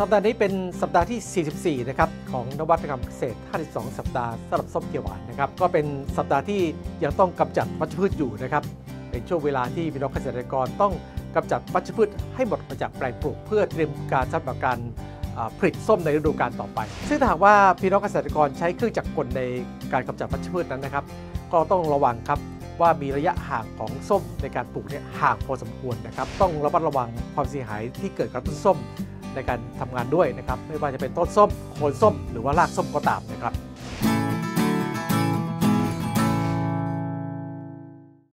สัปดาห์นี้เป็นสัปดาห์ที่ 44 นะครับของนวัตกรรมเกษตร 52 สัปดาห์สำหรับส้มเขียวหวานนะครับ ก็เป็นสัปดาห์ที่ยังต้องกำจัดวัชพืชอยู่นะครับ เป็นช่วงเวลาที่พี่น้องเกษตรกรต้องกำจัดวัชพืชให้หมดไปจากแปลงปลูก เพื่อเตรียมการสำหรับการผลิตส้มในฤดูกาลต่อไป ซึ่งถ้าหากว่าพี่น้องเกษตรกรใช้เครื่องจักรกลในการกำจัดวัชพืชนั้นนะครับ ก็ต้องระวังครับว่ามีระยะห่างของส้มในการปลูกเนี่ยห่างพอสมควรนะครับ ต้องระมัดระวังความเสียหายที่เกิดกับต้นส้ม ในการทำงานด้วยนะครับ ไม่ว่าจะเป็นต้นส้มโคนส้ม หรือว่ารากส้มก็ตามนะครับ